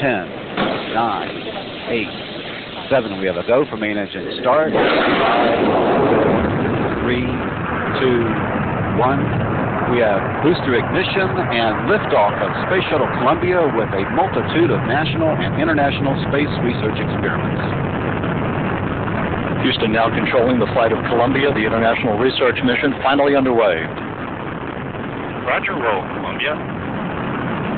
nine, eight, seven. We have a go for main engine start. Five, three, two, one. We have booster ignition and liftoff of Space Shuttle Columbia with a multitude of national and international space research experiments. Houston now controlling the flight of Columbia, the international research mission finally underway. Roger, roll, Columbia.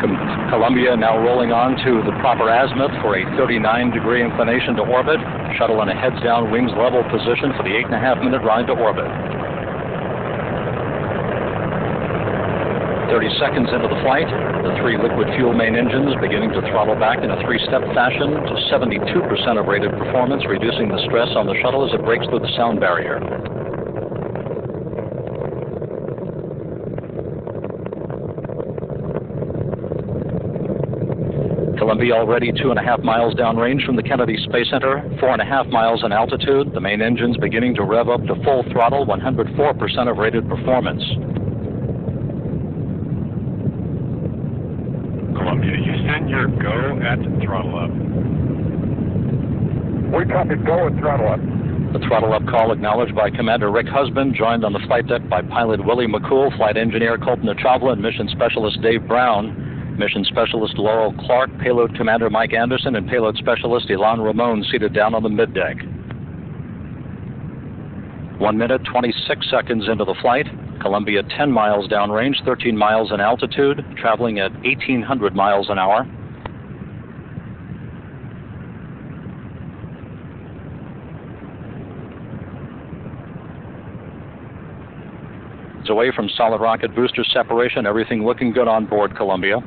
Columbia now rolling on to the proper azimuth for a 39 degree inclination to orbit. Shuttle in a heads down, wings level position for the eight and a half minute ride to orbit. 30 seconds into the flight, the three liquid fuel main engines beginning to throttle back in a three-step fashion to 72% of rated performance, reducing the stress on the shuttle as it breaks through the sound barrier. Columbia already two and a half miles downrange from the Kennedy Space Center, four and a half miles in altitude. The main engines beginning to rev up to full throttle, 104% of rated performance. Columbia, Houston, your go at throttle up. We copy go and throttle up. The throttle up call acknowledged by Commander Rick Husband, joined on the flight deck by pilot Willie McCool, flight engineer Kalpana Chawla, and mission specialist Dave Brown. Mission specialist Laurel Clark, payload commander Mike Anderson, and payload specialist Ilan Ramon seated down on the middeck. One minute, 26 seconds into the flight. Columbia 10 miles downrange, 13 miles in altitude, traveling at 1,800 miles an hour. It's away from solid rocket booster separation, everything looking good on board Columbia.